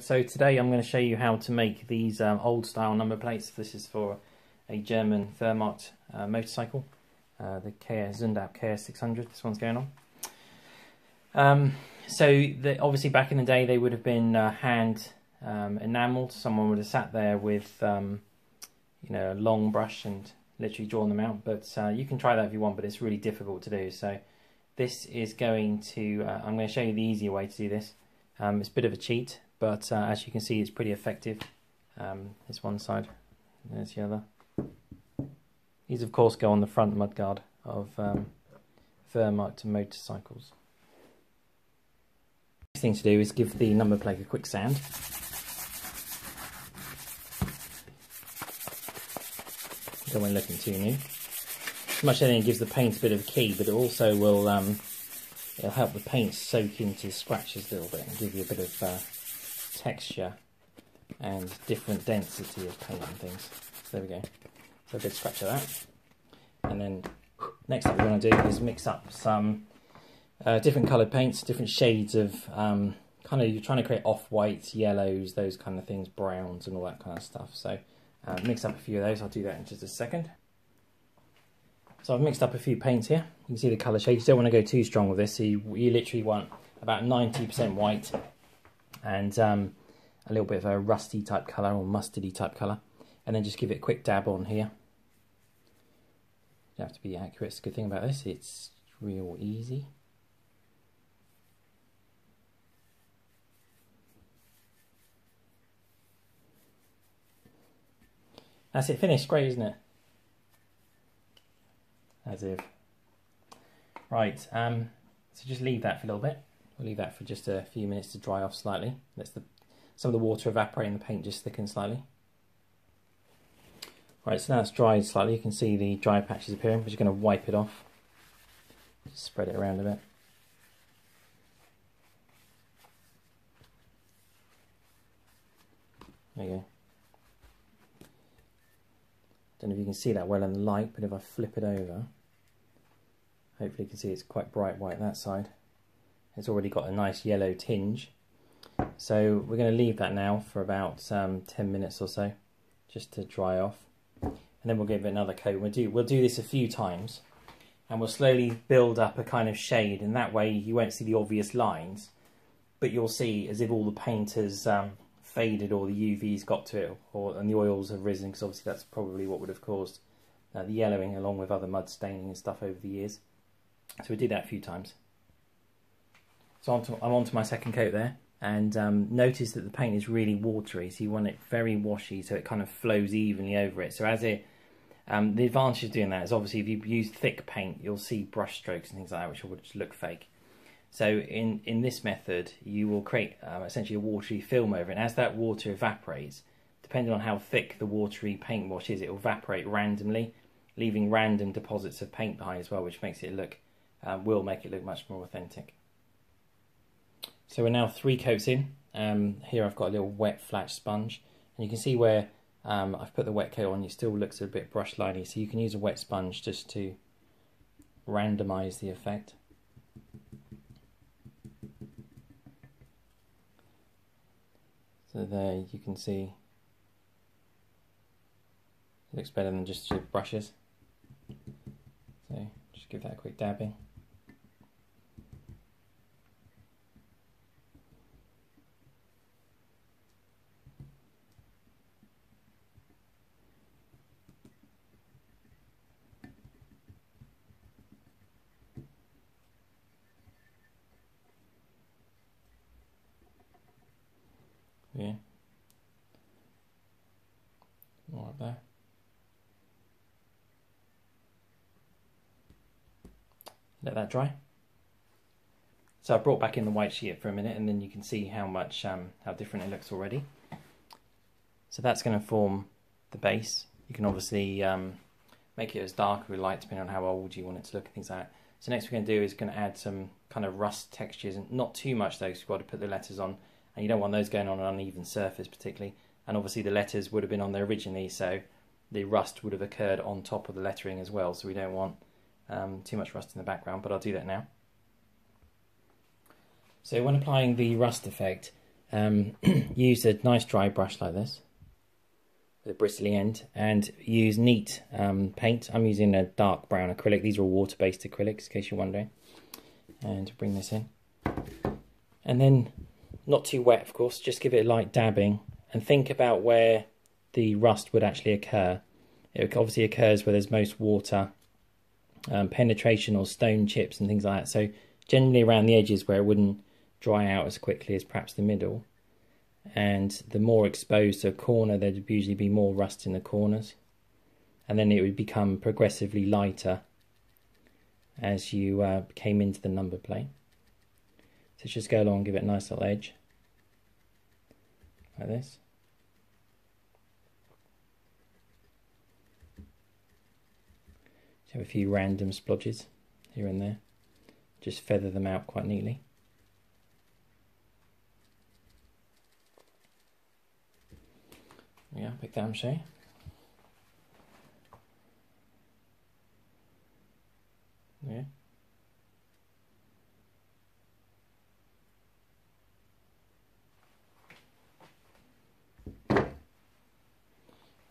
So today I'm going to show you how to make these um, old style number plates. This is for a German Wehrmacht uh, motorcycle, uh, the KS Zündapp KS600. This one's going on. Um, so the, obviously back in the day they would have been uh, hand um, enameled. Someone would have sat there with um, you know a long brush and literally drawn them out. But uh, you can try that if you want, but it's really difficult to do. So this is going to uh, I'm going to show you the easier way to do this. Um, it's a bit of a cheat, but uh, as you can see, it's pretty effective. Um, there's one side, there's the other. These, of course, go on the front mudguard of um, motorcycles. Next thing to do is give the number plate a quick sand. Don't want looking too new. Much anything gives the paint a bit of a key, but it also will um, it'll help the paint soak into the scratches a little bit and give you a bit of uh, texture and different density of paint and things. So there we go. So a good scratch of that. And then next thing we're going to do is mix up some uh, different coloured paints, different shades of um, kind of, you're trying to create off-whites, yellows, those kind of things, browns and all that kind of stuff. So uh, mix up a few of those, I'll do that in just a second. So I've mixed up a few paints here. You can see the colour shades. You don't want to go too strong with this. So you, you literally want about 90% white and um, a little bit of a rusty type colour or mustardy type colour. And then just give it a quick dab on here. You don't have to be accurate. It's a good thing about this. It's real easy. That's it finished. Great, isn't it? As if. Right, um, so just leave that for a little bit. We'll leave that for just a few minutes to dry off slightly. Let the some of the water evaporate and the paint just thicken slightly. Right, so now it's dried slightly. You can see the dry patches appearing. We're just going to wipe it off. Just spread it around a bit. There you go. Don't know if you can see that well in the light, but if I flip it over, hopefully you can see it's quite bright white that side. It's already got a nice yellow tinge. So we're going to leave that now for about um, 10 minutes or so, just to dry off. And then we'll give it another coat. We'll do, we'll do this a few times, and we'll slowly build up a kind of shade, and that way you won't see the obvious lines, but you'll see as if all the paint has um, faded or the UV's got to it, or and the oils have risen, because obviously that's probably what would have caused uh, the yellowing, along with other mud staining and stuff over the years. So we did that a few times. So I'm, to, I'm on to my second coat there, and um, notice that the paint is really watery, so you want it very washy, so it kind of flows evenly over it. So as it, um, the advantage of doing that is obviously if you use thick paint, you'll see brush strokes and things like that, which will just look fake. So in, in this method, you will create um, essentially a watery film over it. And as that water evaporates, depending on how thick the watery paint wash is, it will evaporate randomly, leaving random deposits of paint behind as well, which makes it look, um, will make it look much more authentic. So we're now three coats in. Um, here I've got a little wet flat sponge. And you can see where um, I've put the wet coat on, it still looks a bit brush liney. So you can use a wet sponge just to randomize the effect. So there you can see it looks better than just brushes. So just give that a quick dabbing. Yeah. More up there. Let that dry. So I brought back in the white sheet for a minute and then you can see how much, um, how different it looks already. So that's going to form the base. You can obviously um, make it as dark or light depending on how old you want it to look and things like that. So next we're going to do is going to add some kind of rust textures, and not too much though, because we've got to put the letters on and you don't want those going on an uneven surface particularly. And obviously the letters would have been on there originally, so the rust would have occurred on top of the lettering as well, so we don't want um, too much rust in the background, but I'll do that now. So when applying the rust effect, um, use a nice dry brush like this with a bristly end and use neat um, paint. I'm using a dark brown acrylic. These are all water-based acrylics, in case you're wondering. And bring this in. And then, not too wet, of course, just give it a light dabbing and think about where the rust would actually occur. It obviously occurs where there's most water um, penetration or stone chips and things like that. So generally around the edges where it wouldn't dry out as quickly as perhaps the middle. And the more exposed to a corner, there'd usually be more rust in the corners. And then it would become progressively lighter as you uh, came into the number plate. So just go along give it a nice little edge. Like this. Have a few random splodges here and there. Just feather them out quite neatly. Yeah, pick that up, show Yeah.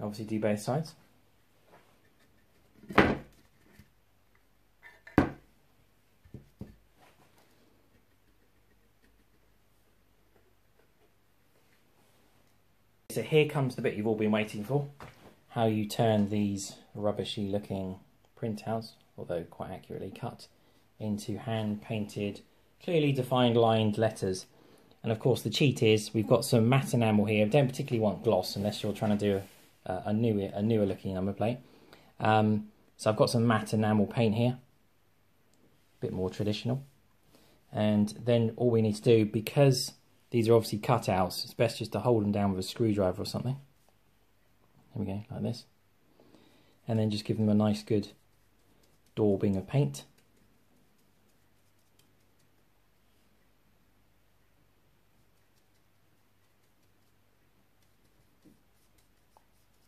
Obviously do both sides. Here comes the bit you've all been waiting for. How you turn these rubbishy looking printouts, although quite accurately cut, into hand painted, clearly defined lined letters. And of course the cheat is we've got some matte enamel here. Don't particularly want gloss unless you're trying to do a, a, newer, a newer looking number plate. Um, so I've got some matte enamel paint here, a bit more traditional. And then all we need to do, because these are obviously cutouts. It's best just to hold them down with a screwdriver or something. There we go, like this. And then just give them a nice good daubing of paint.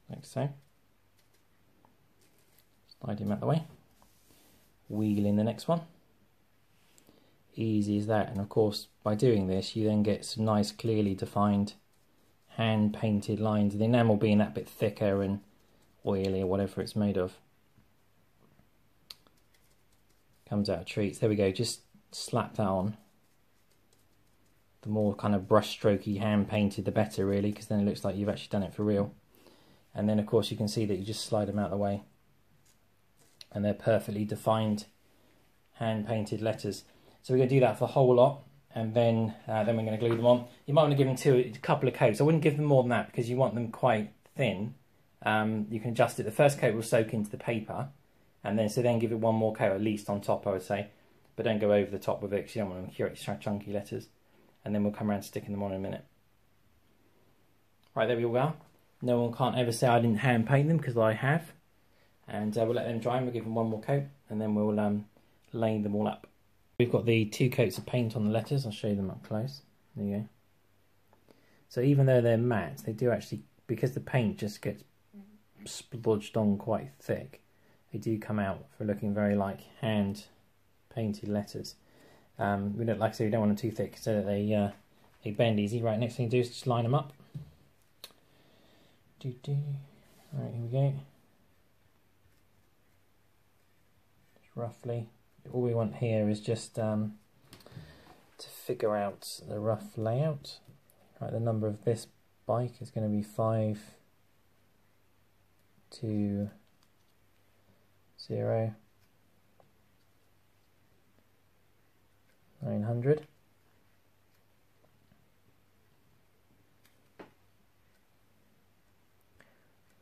Like so. Slide him out the way. Wheel in the next one easy as that. And of course, by doing this, you then get some nice, clearly defined hand painted lines. The enamel being that bit thicker and oily or whatever it's made of. Comes out of treats. There we go. Just slap that on. The more kind of brush strokey hand painted, the better, really, because then it looks like you've actually done it for real. And then, of course, you can see that you just slide them out of the way. And they're perfectly defined hand painted letters. So we're going to do that for the whole lot, and then uh, then we're going to glue them on. You might want to give them two, a couple of coats. I wouldn't give them more than that because you want them quite thin. Um, you can adjust it. The first coat will soak into the paper, and then so then give it one more coat at least on top, I would say. But don't go over the top with it because you don't want to curate chunky letters. And then we'll come around sticking them on in a minute. Right, there we all go. No one can't ever say I didn't hand paint them because I have. And uh, we'll let them dry and we'll give them one more coat and then we'll um, lane them all up. We've got the two coats of paint on the letters. I'll show you them up close. There you go. So even though they're matte, they do actually, because the paint just gets splodged on quite thick, they do come out for looking very like hand painted letters. Um, we don't like I say we don't want them too thick so that they uh, they bend easy. Right, next thing to do is just line them up. Do do. All right, here we go. Just roughly all we want here is just um, to figure out the rough layout. Right, the number of this bike is going to be 5 to 0 900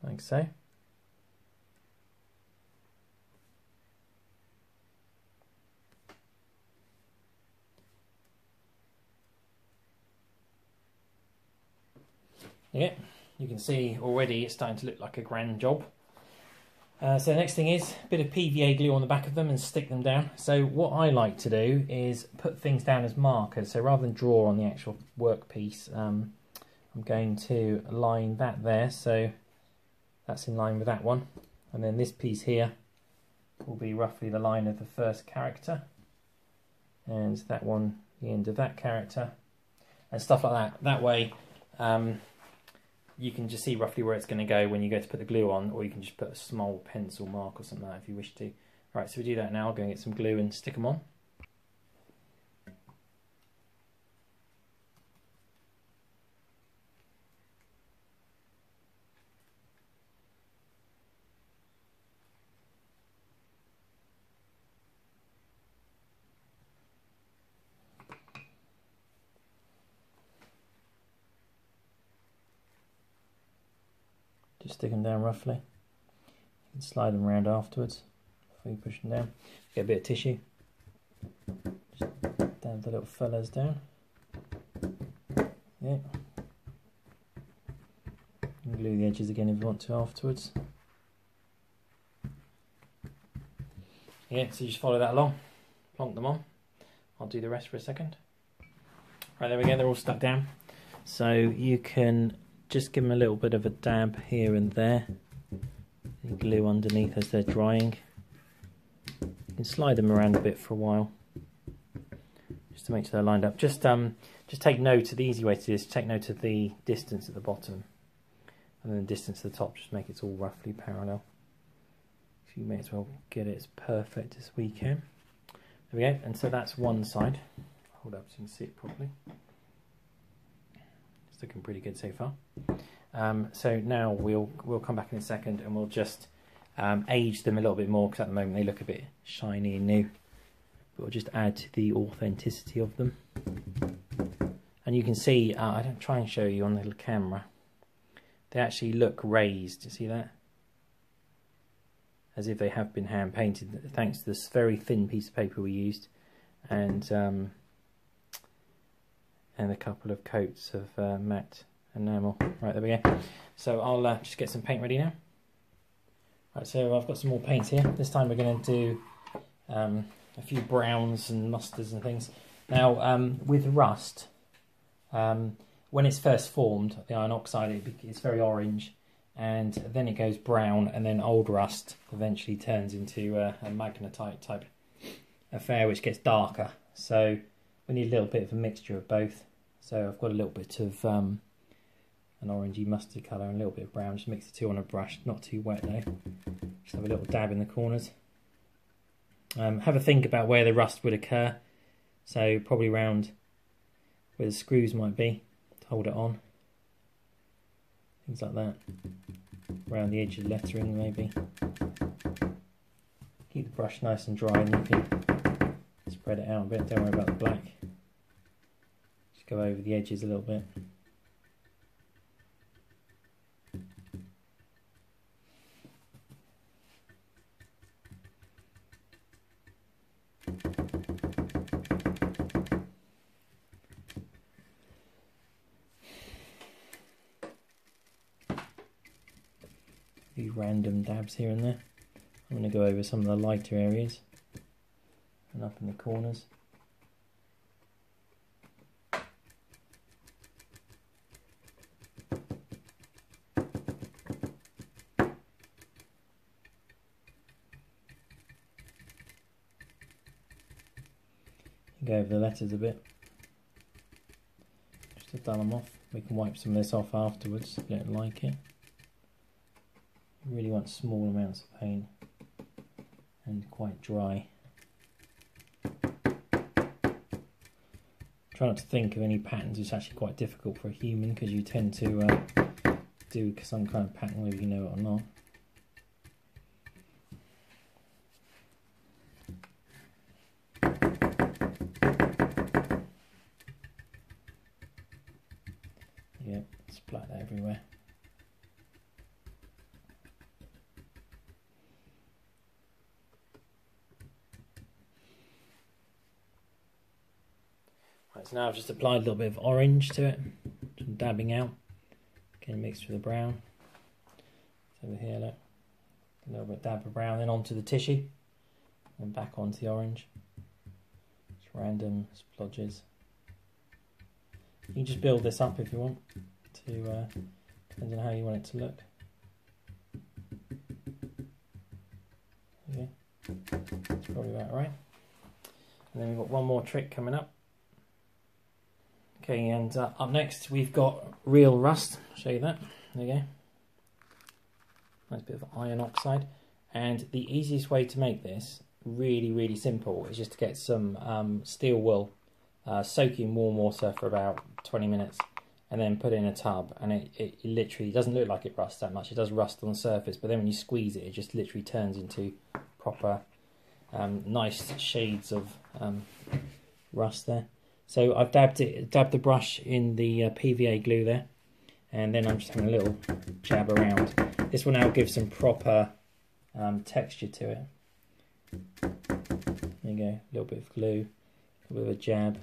like so Yeah, you can see already it's starting to look like a grand job. Uh, so the next thing is a bit of PVA glue on the back of them and stick them down. So what I like to do is put things down as markers. So rather than draw on the actual workpiece, um, I'm going to line that there. So that's in line with that one. And then this piece here will be roughly the line of the first character. And that one, the end of that character. and stuff like that. That way, um, you can just see roughly where it's going to go when you go to put the glue on, or you can just put a small pencil mark or something like that if you wish to. Right, so we do that now. I'll go and get some glue and stick them on. Stick them down roughly. You can slide them around afterwards before you push them down. Get a bit of tissue. Just dab the little fellas down. Yeah. And glue the edges again if you want to afterwards. Yeah, so you just follow that along. Plonk them on. I'll do the rest for a second. Right, there we go, they're all stuck down. So you can just give them a little bit of a dab here and there. And glue underneath as they're drying. You can slide them around a bit for a while, just to make sure they're lined up. Just um, just take note of the easy way to do this. Take note of the distance at the bottom, and then the distance at the top. Just make it all roughly parallel. So you may as well get it as perfect as we can. There we go. And so that's one side. Hold up so you can see it properly looking pretty good so far. Um, so now we'll we'll come back in a second and we'll just um, age them a little bit more because at the moment they look a bit shiny and new. But we'll just add to the authenticity of them. And you can see, uh, I don't try and show you on the little camera, they actually look raised. You see that? As if they have been hand painted, thanks to this very thin piece of paper we used. And um, and a couple of coats of uh, matte enamel. Right, there we go. So I'll uh, just get some paint ready now. Right, so I've got some more paints here. This time we're going to do um, a few browns and mustards and things. Now, um, with rust, um, when it's first formed, the iron oxide, it's very orange, and then it goes brown, and then old rust eventually turns into uh, a magnetite type affair, which gets darker. So we need a little bit of a mixture of both. So I've got a little bit of um, an orangey mustard colour and a little bit of brown. Just mix the two on a brush, not too wet though. Just have a little dab in the corners. Um, have a think about where the rust would occur. So probably around where the screws might be to hold it on. Things like that. Around the edge of the lettering maybe. Keep the brush nice and dry and you can spread it out a bit. Don't worry about the black go over the edges a little bit. These random dabs here and there. I'm going to go over some of the lighter areas and up in the corners. Go over the letters a bit. Just to dull them off. We can wipe some of this off afterwards if you don't like it. You really want small amounts of paint and quite dry. Try not to think of any patterns, it's actually quite difficult for a human because you tend to uh, do some kind of pattern whether you know it or not. everywhere. Right, so now I've just applied a little bit of orange to it, some dabbing out, again mixed with the brown. It's over here, look, a little bit dab of brown, then onto the tissue, and back onto the orange. Just random splodges. You can just build this up if you want to, uh, on how you want it to look. Okay, that's probably about right. And then we've got one more trick coming up. Okay, and uh, up next we've got real rust. I'll show you that. There you go. Nice bit of iron oxide. And the easiest way to make this, really, really simple, is just to get some um, steel wool, uh, soak in warm water for about 20 minutes, and then put it in a tub. And it, it literally doesn't look like it rusts that much. It does rust on the surface, but then when you squeeze it, it just literally turns into proper, um, nice shades of um, rust there. So I've dabbed it, dabbed the brush in the uh, PVA glue there, and then I'm just having a little jab around. This will now give some proper um, texture to it. There you go, a little bit of glue, a little bit of a jab.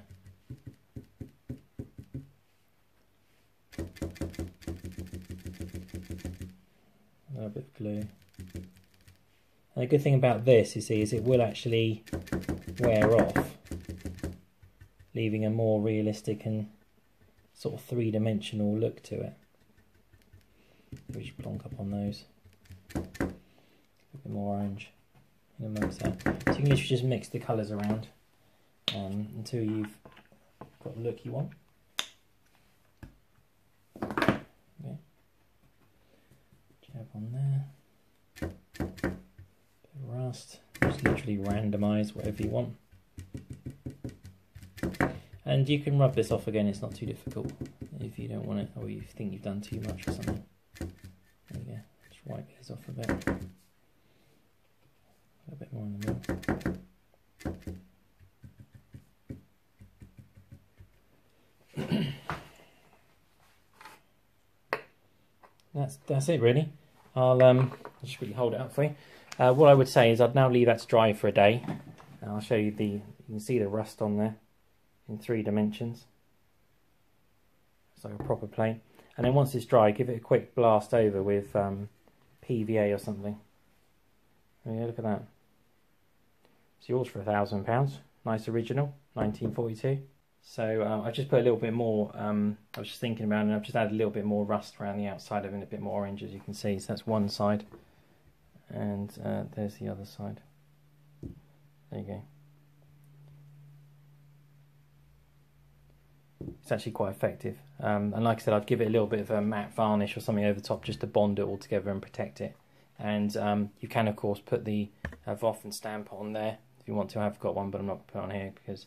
A little bit of glue. And the good thing about this, you see, is it will actually wear off leaving a more realistic and sort of three-dimensional look to it. We should plonk up on those. A bit more orange in amongst that. So you can literally just mix the colours around um, until you've got the look you want. Okay. Jab on there. Rust. Just literally randomise whatever you want. And you can rub this off again, it's not too difficult if you don't want it or you think you've done too much or something. There you go, just wipe these off a bit. A bit more in the middle. that's that's it really. I'll um just quickly hold it up for you. Uh, what I would say is I'd now leave that to dry for a day. And I'll show you the you can see the rust on there in three dimensions. Like a proper plane. And then once it's dry, give it a quick blast over with um, PVA or something. Yeah, look at that. It's yours for a thousand pounds. Nice original, 1942. So um, I've just put a little bit more, um, I was just thinking about it, and I've just added a little bit more rust around the outside of it, a bit more orange as you can see. So that's one side, and uh, there's the other side. There you go. It's actually quite effective. Um, and like I said, I'd give it a little bit of a matte varnish or something over top just to bond it all together and protect it. And um, you can, of course, put the uh, Waffen stamp on there if you want to. I've got one, but I'm not put on here because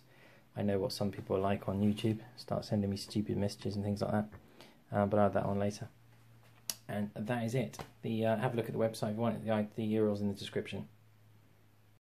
I know what some people are like on YouTube. Start sending me stupid messages and things like that. Uh, but I'll add that on later. And that is it. The uh, Have a look at the website if you want it. The, the URL's in the description.